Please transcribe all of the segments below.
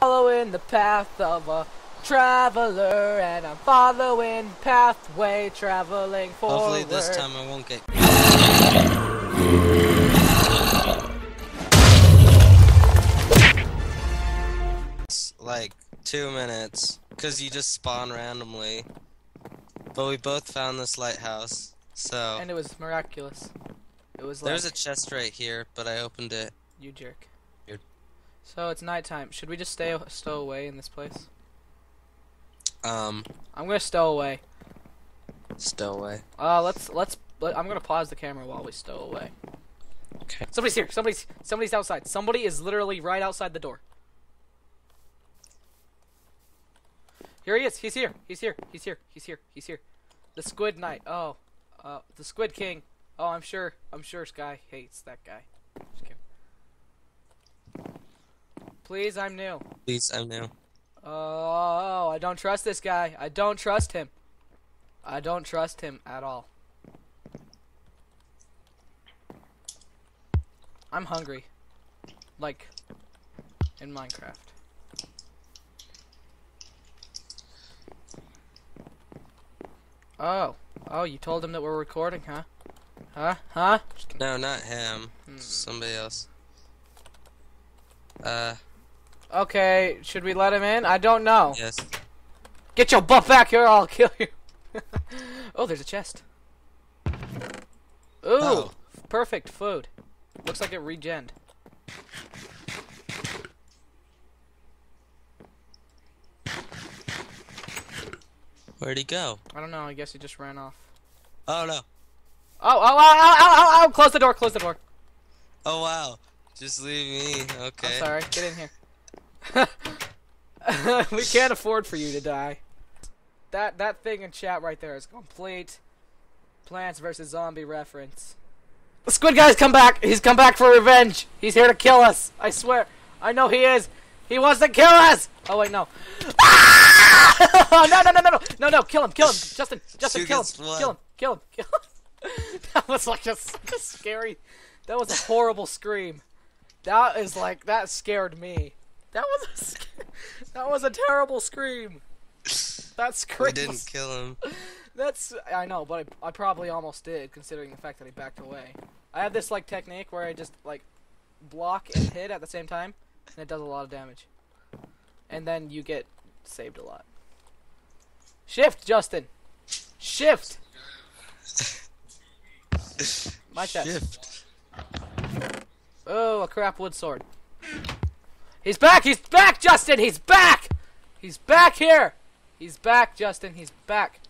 Following the path of a traveler, and I'm following pathway traveling forward. Hopefully this time I won't get. It's like two minutes, cause you just spawn randomly. But we both found this lighthouse, so And it was miraculous. It was like there's a chest right here, but I opened it. you jerk. So it's nighttime. Should we just stay stow away in this place? Um, I'm gonna stow away. stowaway. Uh, let's let's. Let, I'm gonna pause the camera while we stow away. Okay. Somebody's here. Somebody's somebody's outside. Somebody is literally right outside the door. Here he is. He's here. He's here. He's here. He's here. He's here. The Squid Knight. Oh, uh, the Squid King. Oh, I'm sure. I'm sure Sky hates that guy. Just kidding. Please, I'm new. Please, I'm new. Oh, I don't trust this guy. I don't trust him. I don't trust him at all. I'm hungry. Like in Minecraft. Oh. Oh, you told him that we're recording, huh? Huh? Huh? No, not him. Hmm. Somebody else. Uh, Okay, should we let him in? I don't know. yes. Get your butt back here, or I'll kill you. oh, there's a chest. Ooh, Oh. perfect food. Looks like it regened. Where'd he go? I don't know. I guess he just ran off. Oh no. Oh, oh, oh, oh, oh, oh, oh! Close the door. Close the door. Oh wow. Just leave me. Okay. I'm sorry. Get in here. we can't afford for you to die. That that thing in chat right there is complete Plants vs Zombie reference. The Squid Guy's come back. He's come back for revenge. He's here to kill us. I swear. I know he is. He wants to kill us. Oh wait, no. Ah! no, no, no, no, no, no, no! Kill him! Kill him! Justin! Justin! Kill him! Kill him! Kill him! Kill him! that was like a, such a scary. That was a horrible scream. That is like that scared me. That was a, that was a terrible scream. That's scream. We didn't kill him. That's I know, but I, I probably almost did, considering the fact that he backed away. I have this like technique where I just like block and hit at the same time, and it does a lot of damage. And then you get saved a lot. Shift, Justin. Shift. My chest. Shift. Oh, a crap wood sword. He's back! He's back, Justin! He's back! He's back here! He's back, Justin. He's back.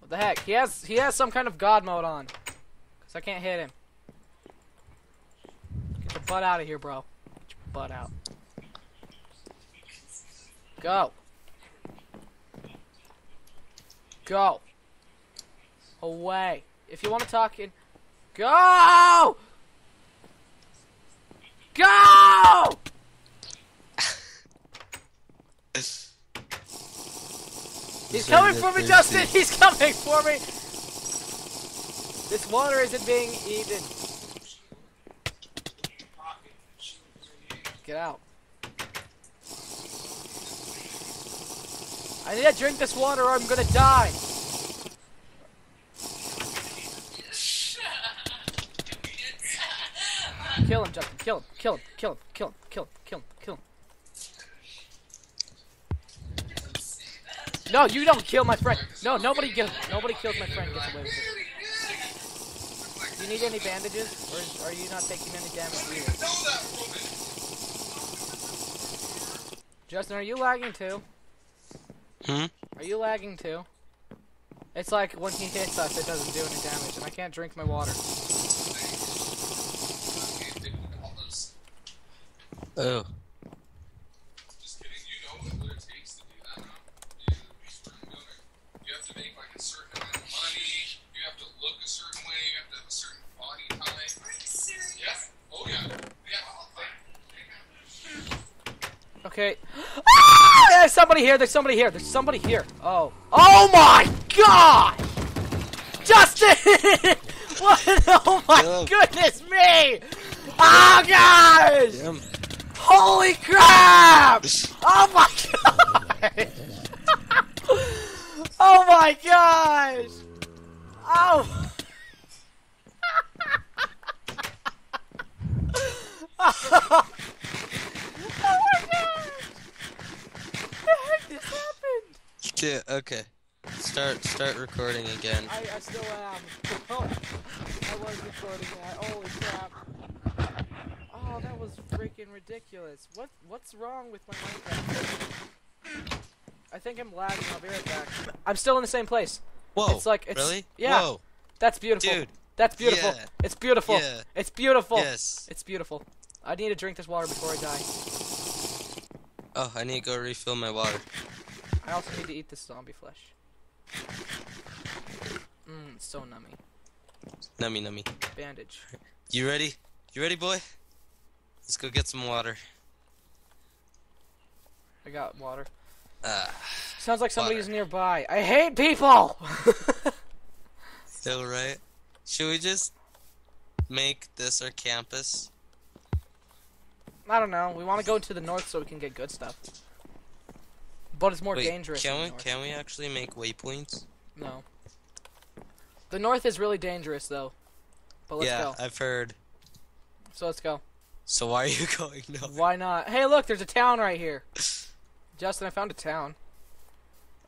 What the heck? He has he has some kind of god mode on. Cause I can't hit him. Get your butt out of here, bro. Get your butt out. Go. Go. Away. If you want to talk in. Go! Go! He's coming for me. Justin! He's coming for me! This water isn't being eaten. Get out. I need to drink this water or I'm gonna die. Kill him, Justin. Kill him. Kill him. Kill him. Kill him. Kill him. Kill him. Kill him. No, you don't kill my friend. No, nobody kills. Nobody kills my friend. Gets away with it. Do you need any bandages, or is, are you not taking any damage either? Justin, are you lagging too? Hmm? Are you lagging too? It's like when he hits us, it doesn't do any damage, and I can't drink my water. Oh. Just kidding. You know what, what it takes to do that. You, you have to make like a certain amount of money. You have to look a certain way. You have to have a certain body type. Are you serious? Yeah. Oh yeah. Yeah. Okay. Ah! There's somebody here. There's somebody here. There's somebody here. Oh. Oh my God! Justin! what? Oh my Kill him. goodness me! Holy crap! Oh my god! oh my gosh! Oh! oh my god! The heck just happened? You okay. Start, start recording again. I, I still am. I was recording that. Holy crap. That was freaking ridiculous. What What's wrong with my Minecraft? I think I'm lagging. I'll be right back. I'm still in the same place. Whoa. It's like- it's- really? yeah. Whoa. That's beautiful. Dude. That's beautiful. Yeah. It's beautiful. Yeah. It's beautiful. Yes. It's beautiful. I need to drink this water before I die. Oh, I need to go refill my water. I also need to eat this zombie flesh. Mmm, it's so nummy. Nummy nummy. Bandage. You ready? You ready, boy? Let's go get some water. I got water. Ah, Sounds like somebody's Water. nearby. I hate people! so right. Should we just make this our campus? I don't know. We want to go to the north so we can get good stuff. But it's more Wait, dangerous. can we can we actually make waypoints? No. The north is really dangerous though. But let's yeah, go. I've heard. So let's go. So why are you going north? Why not? Hey, look, there's a town right here. Justin, I found a town.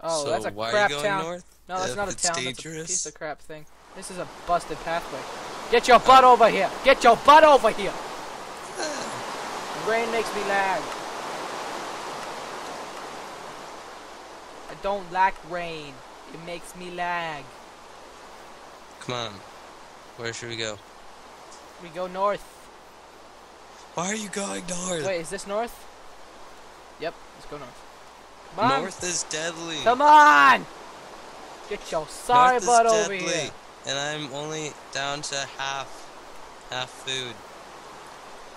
Oh, so that's a why crap are you going town. north? No, that's if not a town. That's a piece of crap thing. This is a busted pathway. Get your butt over here. Get your butt over here. Rain makes me lag. I don't like rain. It makes me lag. Come on. Where should we go? We go north. Why are you going north? Wait, is this north? Yep, let's go north. Come on. North is deadly. Come on! Get your sorry North butt over here. And I'm only down to half, half food.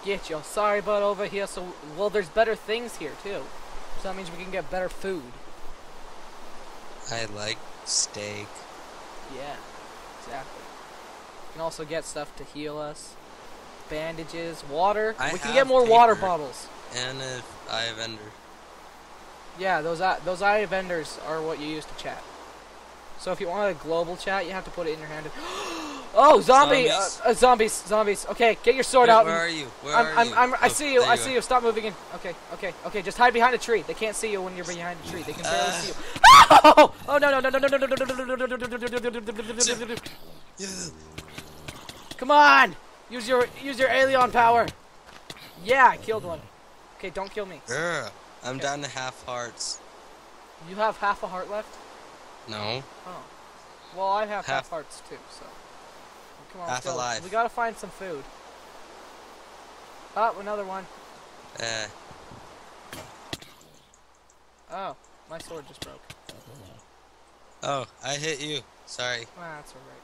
Get your sorry butt over here. So, well, there's better things here too. So that means we can get better food. I like steak. Yeah, exactly. We can also get stuff to heal us. Bandages, water. I we can get more water bottles. And if I have ender. Yeah, those eye, those eye of enders are what you use to chat. So if you want a global chat, you have to put it in your hand. oh, zombie! Zombies. Uh, uh, zombies! Zombies! Okay, get your sword Wait, out. where are you? Where I'm, are I'm, you? I'm, I Oh, see you. I go. see you. Stop moving in. Okay, okay, okay. Just hide behind a tree. They can't see you when you're behind a tree. They can barely Uh. see you. Oh! Oh no no no no no no no no no no no no no no Yeah. Come on! Use your use your alien power. Yeah, I killed one. Okay, don't kill me. Ugh. I'm Okay. down to half hearts. You have half a heart left. No. Oh. Well, I have half, Half- hearts too. So. Come on, Half alive. We gotta find some food. Oh, another one. Eh. Oh, my sword just broke. Oh, I hit you. Sorry. Ah, that's alright.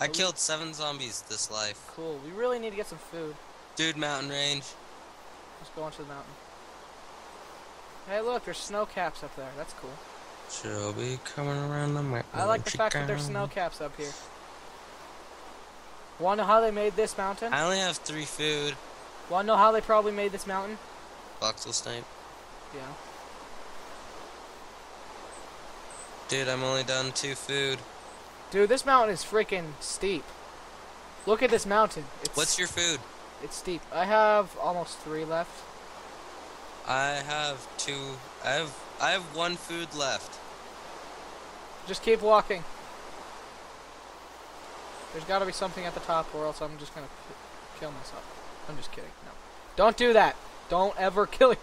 I killed seven zombies this life. Cool. We really need to get some food. Dude, mountain range. Let's go onto the mountain. Hey, look, there's snow caps up there. That's cool. She'll be coming around the mountain. I like the fact that there's snow caps up here. Wanna know how they made this mountain? I only have three food. Wanna know how they probably made this mountain? Voxel snipe. Yeah. Dude, I'm only down to two food. Dude, this mountain is freaking steep. Look at this mountain. It's, What's your food? It's steep. I have almost three left. I have two. I have. I have one food left. Just keep walking. There's got to be something at the top, or else I'm just gonna kill myself. I'm just kidding. No, don't do that. Don't ever kill.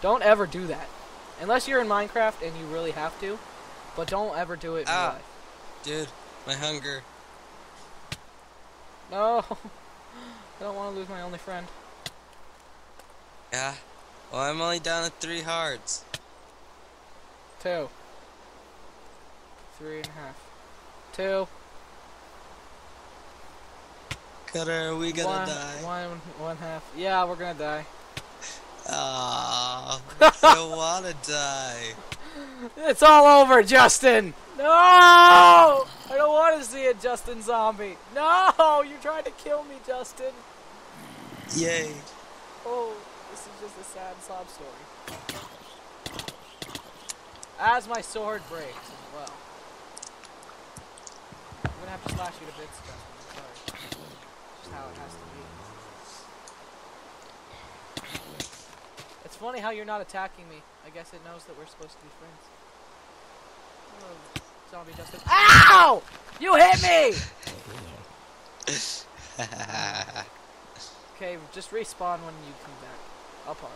Don't ever do that, unless you're in Minecraft and you really have to. But don't ever do it in Ah. life. Dude, my hunger. No, I don't want to lose my only friend. Yeah. Well, I'm only down to three hearts. Two. Three and a half. Two. Cutter, are we gonna one, die? One, one half. Yeah, we're gonna die. Ah, I don't wanna die. It's all over, Justin! No! I don't want to see it, Justin Zombie. No! You tried to kill me, Justin. Yay. Oh, this is just a sad sob story. As my sword breaks as well. I'm gonna have to slash you to bits, Justin. I'm sorry. Just how it has to be. It's funny how you're not attacking me. I guess it knows that we're supposed to be friends. Oh, zombie Justin. Ow! You hit me! Okay, just respawn when you come back. I'll pause.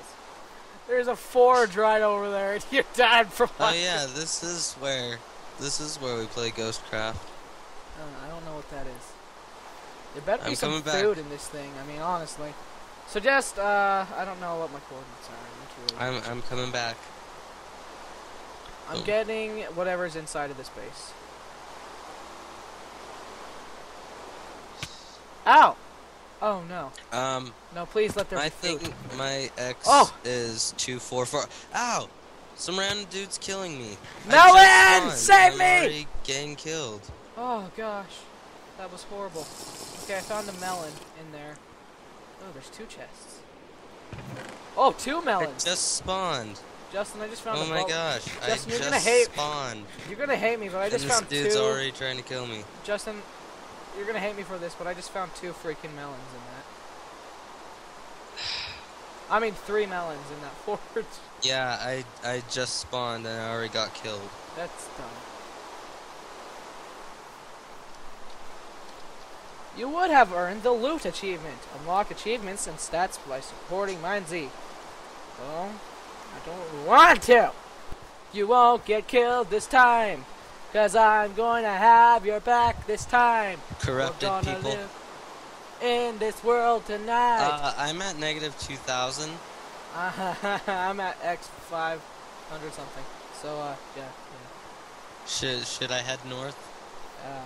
There's a forge right over there, and you died from. oh yeah, this is where this is where we play Ghostcraft. Uh, I don't know what that is. There better be I'm some coming back. food in this thing. I mean, honestly. So just, uh, I don't know what my coordinates are. I'm, I'm I'm coming back. I'm oh. getting whatever's inside of this base. Ow! Oh no. Um, No, please let there I think my X Oh! is two four four. Ow! Some random dude's killing me. Melon! Save me! I'm already getting killed. Oh gosh. That was horrible. Okay, I found a melon in there. Oh, there's two chests. Oh, two I melons! just spawned. Justin, I just found Oh my gosh! Justin, I you're gonna hate- spawned. You're gonna hate me, but I just and just this found dude's two. already trying to kill me. Justin, you're gonna hate me for this, but I just found two freaking melons in that. I mean, three melons in that forge. Yeah, I I just spawned and I already got killed. That's dumb. You would have earned the loot achievement. Unlock achievements and stats by supporting MineZ. Well, I don't want to. You won't get killed this time. Cause I'm going to have your back this time. Corrupted gonna people. live in this world tonight. Uh, I'm at negative two thousand. I'm at X five hundred something. So uh, yeah, yeah. Should should I head north? Uh,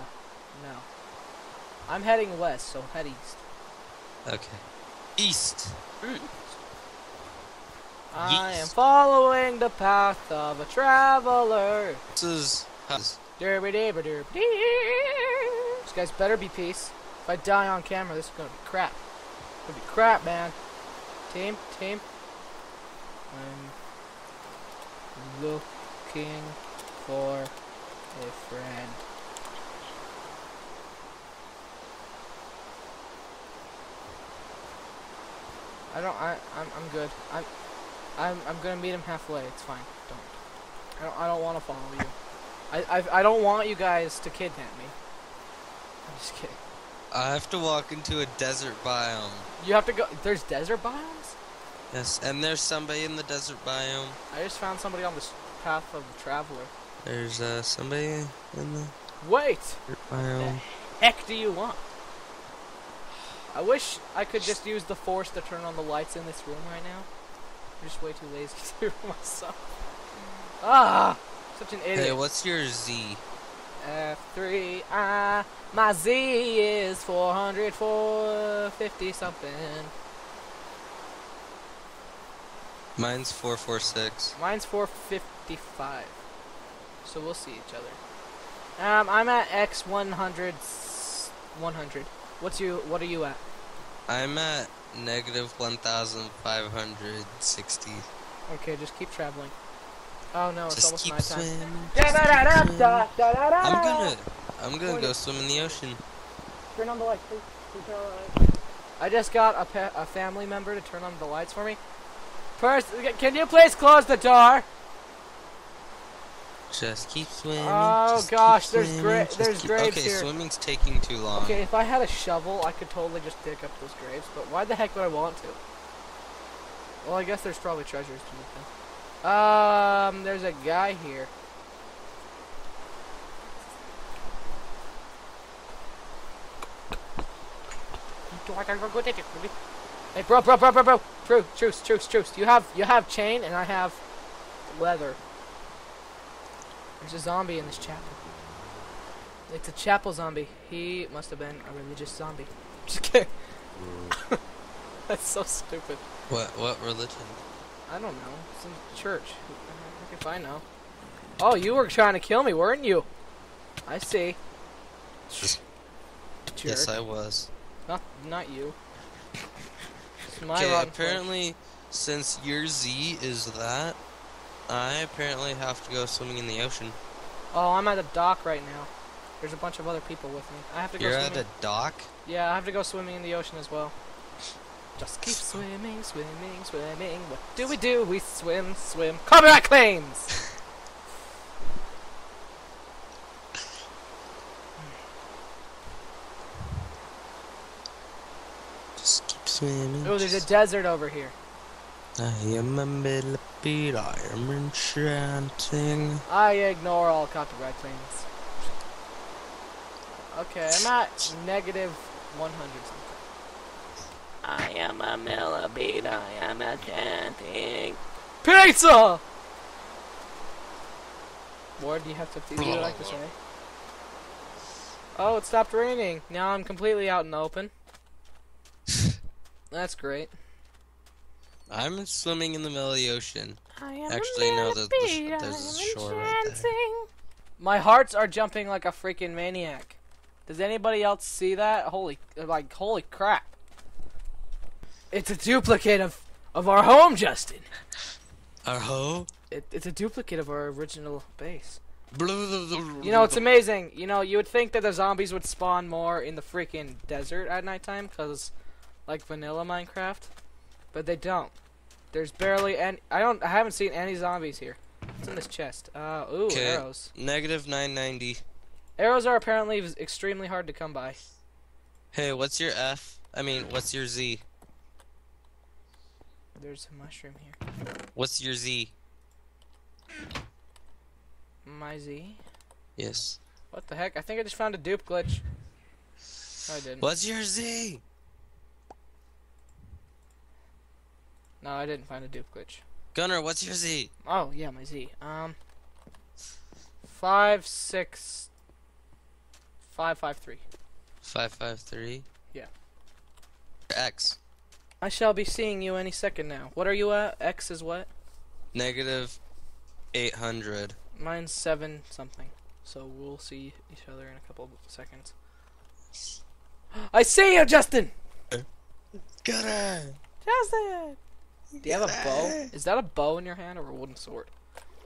no. I'm heading west, so head east. Okay. East. Hmm. I am following the path of a traveler. This is Derby derby derby. This guy's better be peace. If I die on camera, this is gonna be crap. It's gonna be crap, man. Team, team. I'm looking for a friend. I don't. I. I'm. I'm good. I'm. I'm. I'm gonna meet him halfway. It's fine. Don't. I don't. I don't want to follow you. I. I. I don't want you guys to kidnap me. I'm just kidding. I have to walk into a desert biome. You have to go. There's desert biomes. Yes, and there's somebody in the desert biome. I just found somebody on this path of the traveler. There's uh somebody in the Wait. biome. Heck, do you want? I wish I could just use the force to turn on the lights in this room right now. I'm just way too lazy to do it myself. Ah, such an idiot. Hey, what's your Z? F3, ah, my Z is 400, 450 something. Mine's four four six. Mine's 455. So we'll see each other. Um, I'm at X 100, 100. What's you? What are you at? I'm at negative one thousand five hundred sixty. Okay, just keep traveling. Oh no, it's Just almost keep nighttime. swimming. Just da, keep da, da, swimming. da, da, da, da, I'm gonna, I'm gonna Point go swim in the ocean. Turn on the lights, please. Please turn on the lights. I just got a, pa- a family member to turn on the lights for me. First, can you please close the door? Just keep swimming. Oh, gosh, there's gra- there's keep- graves okay, here. swimming's taking too long. Okay, if I had a shovel, I could totally just dig up those graves, but why the heck would I want to? Well, I guess there's probably treasures to look in. Um, there's a guy here. Hey, bro, bro, bro, bro, bro. True, truce, truce, truce. You have, you have chain, and I have leather. There's a zombie in this chapel. It's a chapel zombie. He must have been a religious zombie. Just kidding. That's so stupid. What what religion? I don't know. Some church. If I know. Oh, you were trying to kill me, weren't you? I see. Jerk. Yes, I was. Not, not you. It's my Okay, apparently, since your Z is that, I apparently have to go swimming in the ocean. Oh, I'm at the dock right now. There's a bunch of other people with me. I have to go You're swimming. at the dock? Yeah, I have to go swimming in the ocean as well. Just keep swimming, swimming, swimming. What do we do? We swim, swim. Copyright claims! Just keep swimming. Oh, there's a desert over here. I am a millipede, I am enchanting. I ignore all copyright claims. Okay, I'm at negative 100 something. I am a millipede, I am enchanting. Pizza! Ward, do you have something you would like to say? Oh, it stopped raining. Now I'm completely out in the open. That's great. I'm swimming in the middle of the ocean. I am Actually, no, there's, there's, there's a shore right there. My hearts are jumping like a freaking maniac. Does anybody else see that? Holy, like, holy crap. It's a duplicate of, of our home, Justin. Our hoe? It, it's a duplicate of our original base. You You know, it's amazing. You know, you would think that the zombies would spawn more in the freaking desert at nighttime, because, like vanilla Minecraft, but they don't. There's barely any. I don't. I haven't seen any zombies here. What's in this chest? Uh, ooh, 'Kay. arrows. Negative 990. Arrows are apparently extremely hard to come by. Hey, what's your F? I mean, what's your Z? There's a mushroom here. What's your Z? My Z. Yes. What the heck? I think I just found a dupe glitch. No, I didn't. What's your Z? No, I didn't find a dupe glitch. Gunner, what's your Z? Oh yeah, my Z. Um, five six five five three. 553? Yeah. X. I shall be seeing you any second now. What are you at? X is what? Negative 800. Mine's seven something. So we'll see each other in a couple of seconds. I see you, Justin. Gunner! Justin. Do you have a bow? Is that a bow in your hand or a wooden sword?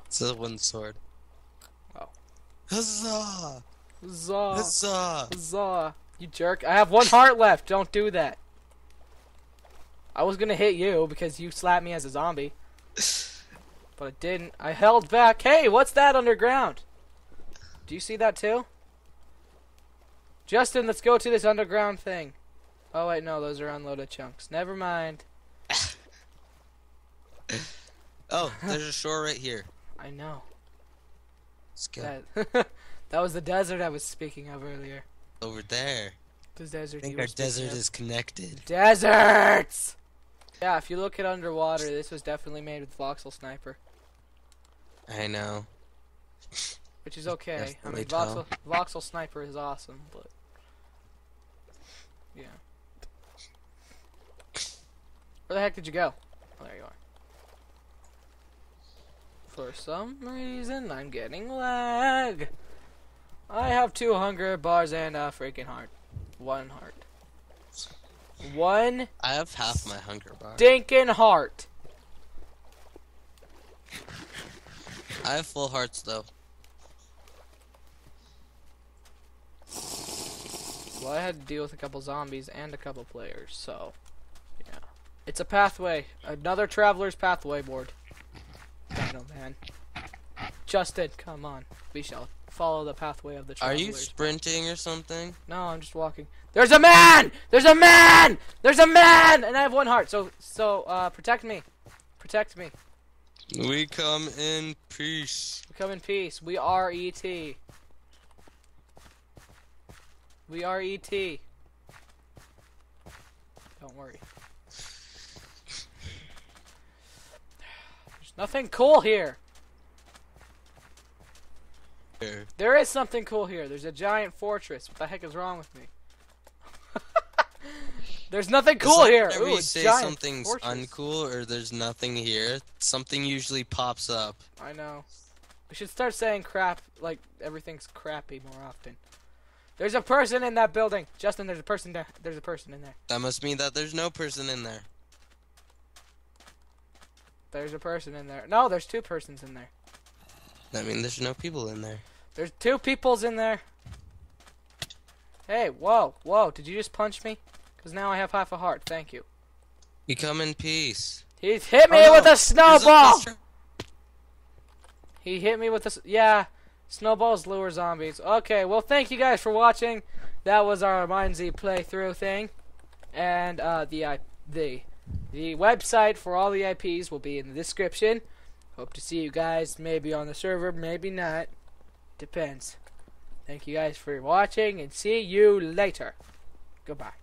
It's a wooden sword. Oh. Huzzah! Huzzah. Huzzah! Huzzah. You jerk. I have one heart left. Don't do that. I was gonna hit you because you slapped me as a zombie. But I didn't. I held back. Hey, what's that underground? Do you see that too? Justin, let's go to this underground thing. Oh wait, no, those are unloaded chunks. Never mind. Oh, there's a shore right here. I know. Let's go That that was the desert I was speaking of earlier. over there. The desert. I think our desert of. is connected. Deserts! Yeah, if you look at underwater, this was definitely made with voxel sniper, I know. which is okay. I mean, voxel, voxel sniper is awesome, but yeah. Where the heck did you go? Oh, there you are. For some reason, I'm getting lag. I have two hunger bars and a freaking heart. One heart. One I have half my hunger bar. stinking heart. I have full hearts though. Well, I had to deal with a couple zombies and a couple players, so yeah. It's a pathway, another traveler's pathway board. Dino man. Justin, come on. We shall follow the pathway of the Are you sprinting or something? No, I'm just walking. There's a man! There's a man! There's a man! And I have one heart. So, so, uh, protect me. Protect me. We come in peace. We come in peace. We are ET. We are ET. Don't worry. Nothing cool here. Here. There is something cool here. There's a giant fortress. What the heck is wrong with me? There's nothing cool here. Ooh, you say something's fortress. uncool or there's nothing here, something usually pops up. I know. We should start saying crap like everything's crappy more often. There's a person in that building. Justin, there's a person there. There's a person in there. That must mean that there's no person in there. There's a person in there. No, there's two persons in there. That means there's no people in there. There's two peoples in there. Hey, whoa, whoa, did you just punch me? Because now I have half a heart, thank you. We come in peace. He's hit me Oh, no. with a snowball! there's- He hit me with a... Yeah, snowballs lure zombies. Okay, well, thank you guys for watching. That was our MineZ playthrough thing. And, uh, the, I the the website for all the IPs will be in the description. Hope to see you guys maybe on the server, maybe not. Depends. Thank you guys for watching and see you later. Goodbye.